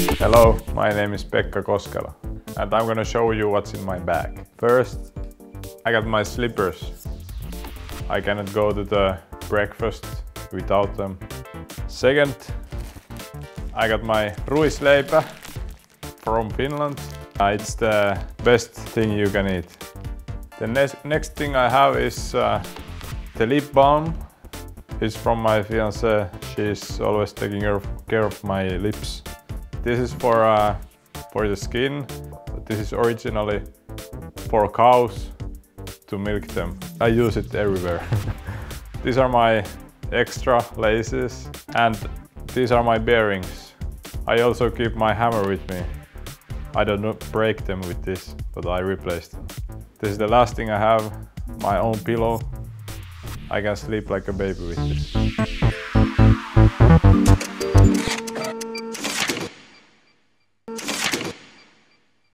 Hello, my name is Pekka Koskela and I'm gonna show you what's in my bag. First, I got my slippers. I cannot go to the breakfast without them. Second, I got my ruisleipä from Finland. Uh, it's the best thing you can eat. The next, next thing I have is uh, the lip balm. It's from my fiance. She's always taking care of my lips. This is for, uh, for the skin. This is originally for cows to milk them. I use it everywhere. These are my extra laces and these are my bearings. I also keep my hammer with me. I don't break them with this, but I replace them. This is the last thing I have, my own pillow. I can sleep like a baby with this.